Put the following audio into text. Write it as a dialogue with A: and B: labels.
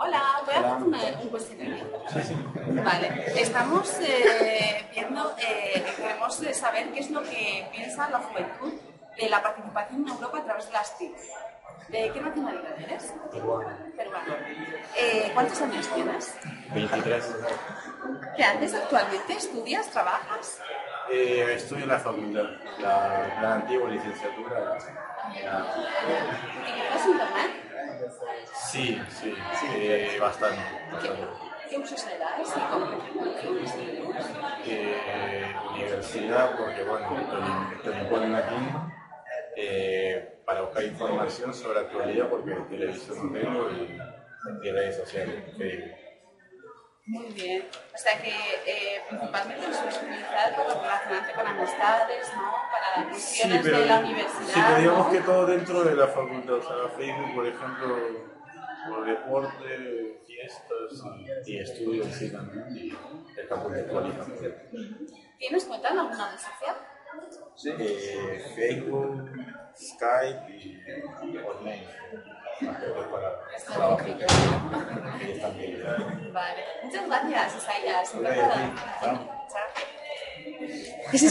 A: Hola, voy a hacer una- un cuestionario. Vale, estamos eh, viendo, eh, queremos eh, saber qué es lo que piensa la juventud de la participación en Europa a través de las TIC. ¿De qué nacionalidad eres?
B: Peruano.
A: Peruano. Eh, ¿Cuántos años tienes?
B: 23.
A: ¿Qué haces actualmente? ¿Estudias? ¿Trabajas?
B: Eh, estudio en la facultad, la, la antigua licenciatura. La-
A: ¿Utilizas internet?
B: Sí, sí, eh, bastante.
A: ¿Qué,
B: bastante.
A: qué usos le das y cómo qué?
B: Eh, universidad, porque bueno, te lo- lo ponen aquí eh, para buscar información sobre actualidad, porque televisión no tengo y, y redes sociales. Facebook.
A: Muy bien. O sea que eh, principalmente lo sueles utilizar para relacionarte con amistades, ¿no? Para cuestiones de la universidad.
B: sí, pero digamos
A: ¿no?
B: que todo dentro de la facultad, o sea, Facebook, por ejemplo, por deporte, fiestas y, y estudios, sí, también, y el campo de actualidad.
A: ¿Tienes cuenta en alguna red social?
B: Eh, Facebook, Skype y Hotmail. Para también.
A: Vale. Muchas gracias, Isaías. Encantada.
B: sí.
A: Chao.